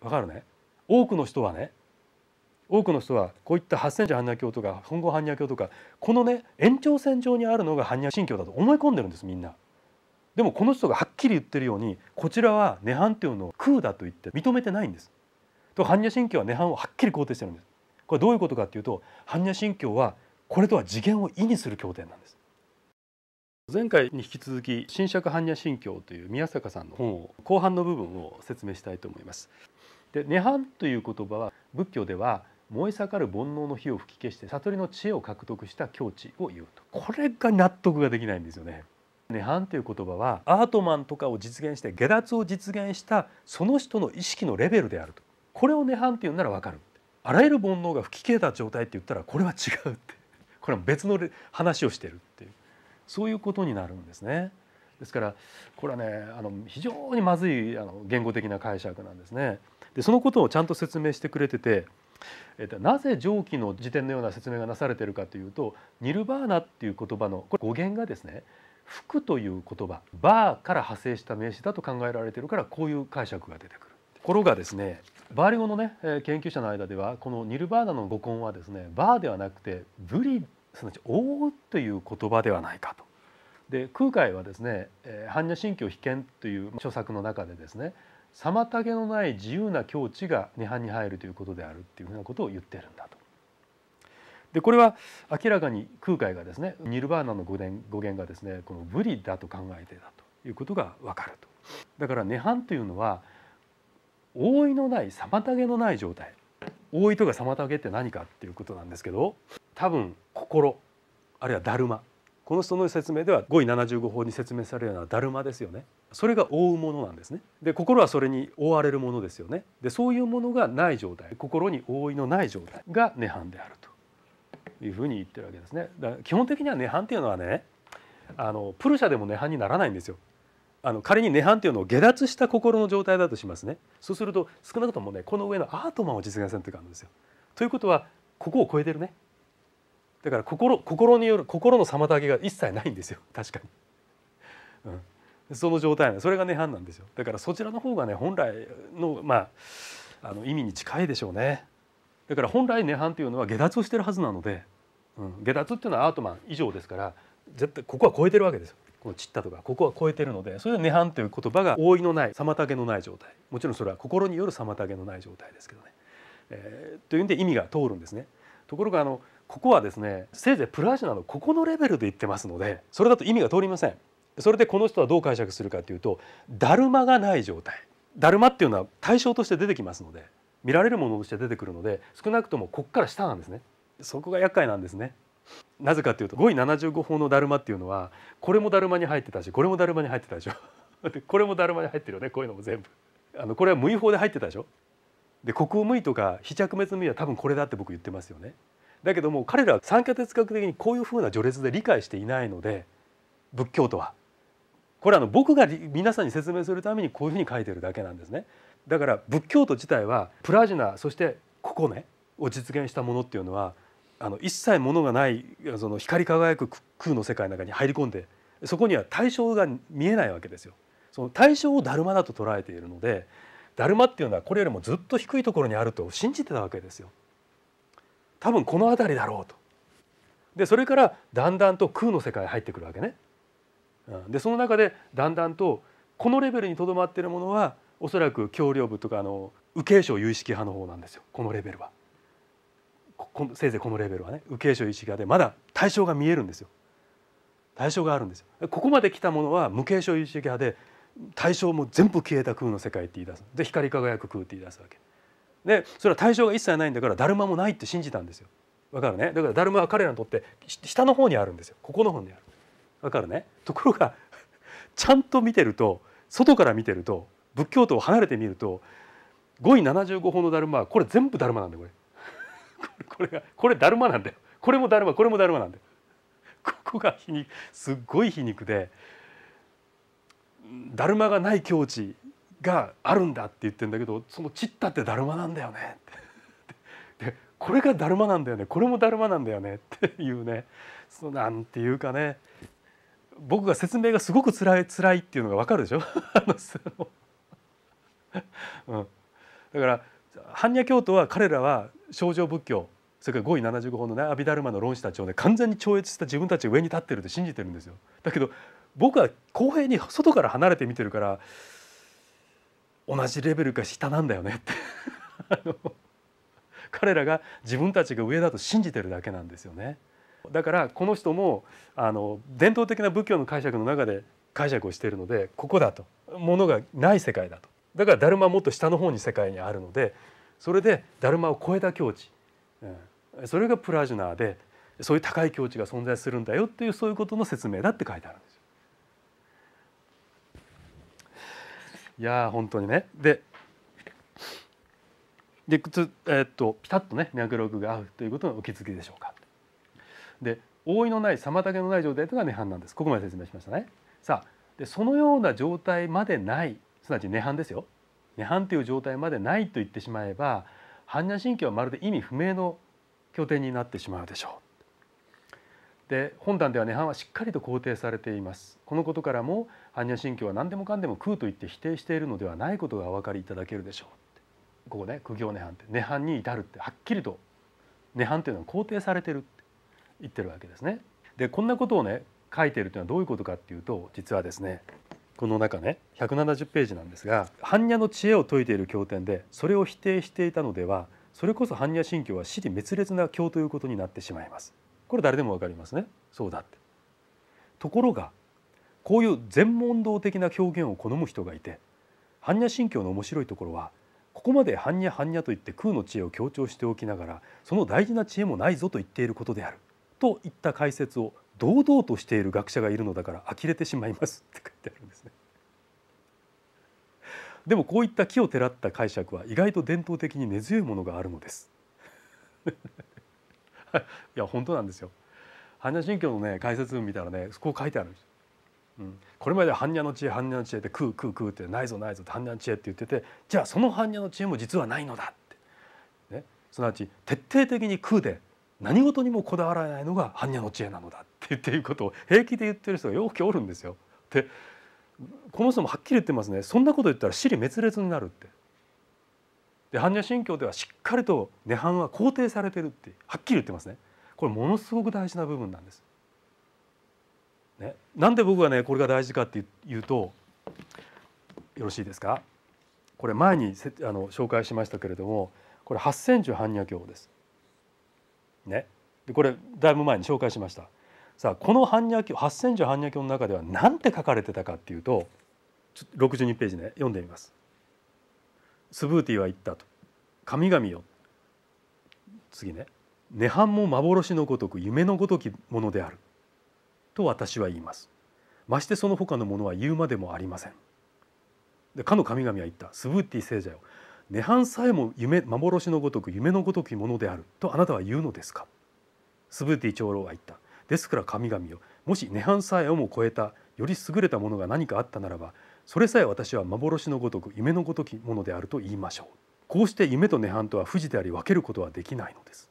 わかるね？多くの人はね多くの人はこういった八千手般若経とか本郷般若経とかこのね延長線上にあるのが般若心経だと思い込んでるんですみんな。でもこの人がはっきり言ってるようにこちらは涅槃っていうのを空だと言って認めてないんです。と般若心経は涅槃をはっきり肯定してるんです。これどういうことかっていうと般若心経はこれとは次元を意にする経典なんです。前回に引き続き新釈般若心経という宮坂さんの本を後半の部分を説明したいと思います。で涅槃という言葉は仏教では燃え盛る煩悩の火を吹き消して悟りの知恵を獲得した境地を言うと。これが納得ができないんですよね。涅槃という言葉はアートマンとかを実現して下脱を実現したその人の意識のレベルであると。これを涅槃って言うなら分かる。あらゆる煩悩が吹き消えた状態って言ったらこれは違うって。これは別の話をしてるっていう。そういうことになるんですね。ですからこれはねあの非常にまずいあの言語的な解釈なんですね。でそのことをちゃんと説明してくれてて、えっと、なぜ上記の辞典のような説明がなされているかというとニルバーナっていう言葉のこれ語源がですね服という言葉バーから派生した名詞だと考えられているからこういう解釈が出てくる。ところがですねバーリ語のね研究者の間ではこのニルバーナの語根はですねバーではなくてブリすなわち覆うという言葉ではないかと。で空海はですね「般若心経被験」という著作の中でですね妨げのない自由な境地が涅槃に入るということであるっていうふうなことを言ってるんだと。でこれは明らかに空海がですねニルバーナの語源語源がですねこのブリだと考えてたということがわかると。だから涅槃というのは覆いのない妨げのない状態覆いとか妨げって何かっていうことなんですけど多分心あるいはダルマこの人の説明では5位75法に説明されるようなダルマですよね。それが覆うものなんですね。で心はそれに覆われるものですよね。でそういうものがない状態。心に覆いのない状態が涅槃であると。いうふうに言ってるわけですね。だから基本的には涅槃っていうのはねあのプルシャでも涅槃にならないんですよ。あの仮に涅槃っていうのを下脱した心の状態だとしますね。そうすると少なくともねこの上のアートマンを実現するというかあるんですよ。ということはここを超えてるね。だから心心による心の妨げが一切ないんですよ。確かに、うん、その状態それが涅槃なんですよ。だからそちらの方がね本来のまああの意味に近いでしょうね。だから本来涅槃というのは下脱をしてるはずなので、うん、下脱っていうのはアートマン以上ですから絶対ここは超えてるわけですよ。この散ったとかここは超えてるのでそれで涅槃という言葉が覆いのない妨げのない状態。もちろんそれは心による妨げのない状態ですけどね、えー、というんで意味が通るんですね。ところがあのここはですねせいぜいプラージュなのここのレベルで言ってますのでそれだと意味が通りません。それでこの人はどう解釈するかというとだるまがない状態。だるまっていうのは対象として出てきますので見られるものとして出てくるので少なくともこっから下なんですね。そこが厄介なんですね。なぜかというと5位75法のだるまっていうのはこれもだるまに入ってたしこれもだるまに入ってたでしょ。これもだるまに入ってるよねこういうのも全部。あのこれは無意法で入ってたでしょ。で国無意とか非着滅無意は多分これだって僕言ってますよね。だけども彼らは三脚哲学的にこういうふうな序列で理解していないので仏教とはこれはあの僕が皆さんに説明するためにこういうふうに書いてるだけなんですねだから仏教徒自体はプラジナそしてここねを実現したものっていうのはあの一切ものがないその光り輝く空の世界の中に入り込んでそこには対象が見えないわけですよ。その対象をダルマだと捉えているのでダルマっていうのはこれよりもずっと低いところにあると信じてたわけですよ。多分この辺りだろうと。でそれからだんだんと空の世界に入ってくるわけね。でその中でだんだんとこのレベルにとどまっているものはおそらく橋梁部とかあの右傾省有意識派の方なんですよこのレベルは。せいぜいこのレベルはね右傾省有意識派でまだ対象が見えるんですよ。対象があるんですよ。ここまで来たものは無形省有意識派で対象も全部消えた空の世界って言い出すで光り輝く空って言い出すわけ。でそれは対象が一切ないんだからだるまもないって信じたんですよ。わかるね？だからだるまは彼らにとって下の方にあるんですよ。ここの方にある。わかるね？ところが ちゃんと見てると外から見てると仏教徒を離れてみると5位75法のだるまはこれ全部だるまなんだよこれ。これがこれだるまなんだよ。これもだるまこれもだるまなんだよ。ここが皮肉すっごい皮肉でだるまがない境地があるんだって言ってんだけどそのチッタってだるまなんだよね。でこれがだるまなんだよね。これもだるまなんだよね。っていうね。そのなんていうかね。僕が説明がすごく辛い辛いっていうのが分かるでしょ？うん、だから般若教徒は彼らは症状仏教それから5位75法のね阿弥陀ルマの論師たちをね完全に超越した自分たちが上に立ってるって信じてるんですよ。だけど僕は公平に外から離れて見てるから同じレベルか下なんだよねって。彼らが自分たちが上だと信じてるだけなんですよね。だからこの人もあの伝統的な仏教の解釈の中で解釈をしているのでここだと。ものがない世界だと。だからダルマはもっと下の方に世界にあるのでそれでダルマを超えた境地、うん、それがプラジュナーでそういう高い境地が存在するんだよっていうそういうことの説明だって書いてあるんですよ。いや本当にねでで、えー、っとピタッとね脈絡が合うということのお気づきでしょうか。で覆いのない妨げのない状態というのが涅槃なんですここまで説明しましたね。さあでそのような状態までないすなわち涅槃ですよ涅槃という状態までないと言ってしまえば般若心経はまるで意味不明の拠点になってしまうでしょう。で本壇では涅槃はしっかりと肯定されています。このことからも般若心経は何でもかんでも空と言って否定しているのではないことがお分かりいただけるでしょう。ここね。苦行涅槃って涅槃に至るってはっきりと涅槃というのは肯定されてるって言ってるわけですね。でこんなことをね書いているというのはどういうことかっていうと実はですねこの中ね170ページなんですが般若の知恵を説いている経典でそれを否定していたのではそれこそ般若心経は死に滅裂な経ということになってしまいます。これ誰でもわかりますねそうだって。ところがこういう全問答的な表現を好む人がいて般若心経の面白いところはここまで般若般若といって空の知恵を強調しておきながらその大事な知恵もないぞと言っていることであるといった解説を堂々としている学者がいるのだから呆れてしまいますって書いてあるんですね。でもこういった木をてらった解釈は意外と伝統的に根強いものがあるのです。いや本当なんですよ。般若心経のね解説文見たらねこう書いてあるんです。これまで般若の知恵般若の知恵って空空空ってないぞないぞって般若の知恵って言っててじゃあその般若の知恵も実はないのだって、ね、すなわち徹底的に空で何事にもこだわらないのが般若の知恵なのだって言っていうことを平気で言ってる人がよくおるんですよ。でこの人もはっきり言ってますねそんなこと言ったら死に滅裂になるって。で般若心経ではしっかりと涅槃は肯定されてるってはっきり言ってますね。これものすごく大事な部分なんです。ね、なんで僕はねこれが大事かっていうとよろしいですか？これ前にあの紹介しましたけれどもこれ八千住般若経です。ね、でこれだいぶ前に紹介しました。さあこの般若経八千条般若経の中では何て書かれてたかっていうと62ページね読んでみます。スブーティは言ったと。神々よ。次ね。涅槃も幻のごとく夢のごときものである。と私は言います。ましてその他のものは言うまでもありません。でかの神々は言った。スブーティ聖者よ。涅槃さえも夢幻のごとく夢のごときものである。とあなたは言うのですか。スブーティ長老は言った。ですから神々よ。もし涅槃さえをも超えたより優れたものが何かあったならばそれさえ私は幻のごとく夢のごときものである。と言いましょう。こうして夢と涅槃とは不死であり分けることはできないのです。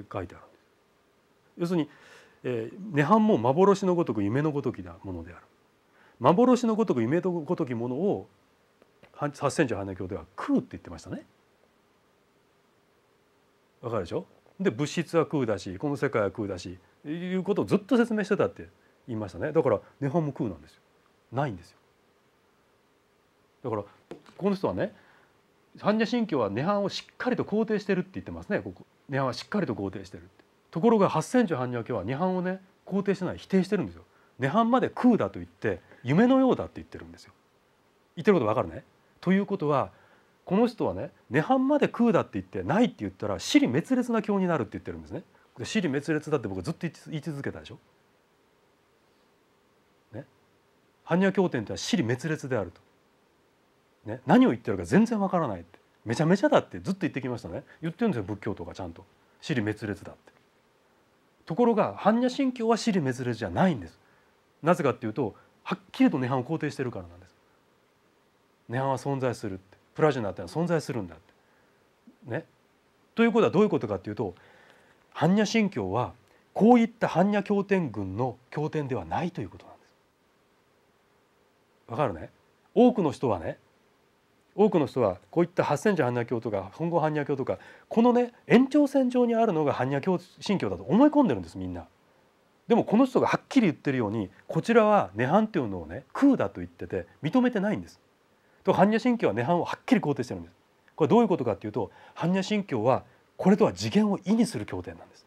って書いてある。んです要するに、えー、涅槃も幻のごとく夢のごときなものである。幻のごとく夢のごときものを8センチの羽教では空って言ってましたね。わかるでしょ？で物質は空だしこの世界は空だしいうことをずっと説明してたって言いましたね。だから涅槃も空なんですよ。ないんですよ。だからこの人はね般若心経は涅槃をしっかりと肯定してるって言ってますね。ここ涅槃はしっかりと肯定してるって。ところが八千条般若経は涅槃をね肯定してない否定してるんですよ涅槃まで空だと言って夢のようだって言ってるんですよ言ってることわかるね？ということはこの人はね涅槃まで空だって言ってないって言ったら死に滅裂な教になるって言ってるんですね。死に滅裂だって僕ずっと言い続けたでしょ？ね？般若経典っては死に滅裂であると。ね、何を言ってるか全然わからないってめちゃめちゃだってずっと言ってきましたね言ってるんですよ仏教とかちゃんと死に滅裂だってところが般若心経は死に滅裂じゃないんです。なぜかっていうとはっきりと涅槃を肯定してるからなんです。涅槃は存在するって。プラジュナってのは存在するんだって。ね、ということはどういうことかっていうと般若心経はこういった般若経典群の経典ではないということなんです。わかるね？多くの人はね多くの人はこういった八千社般若経とか本願般若経とかこのね延長線上にあるのが般若経神経だと思い込んでるんですみんな。でもこの人がはっきり言ってるようにこちらは涅槃っていうのをね空だと言ってて認めてないんです。と般若心経は涅槃をはっきり肯定してるんです。これどういうことかっていうと般若心経はこれとは次元を意味する経典なんです。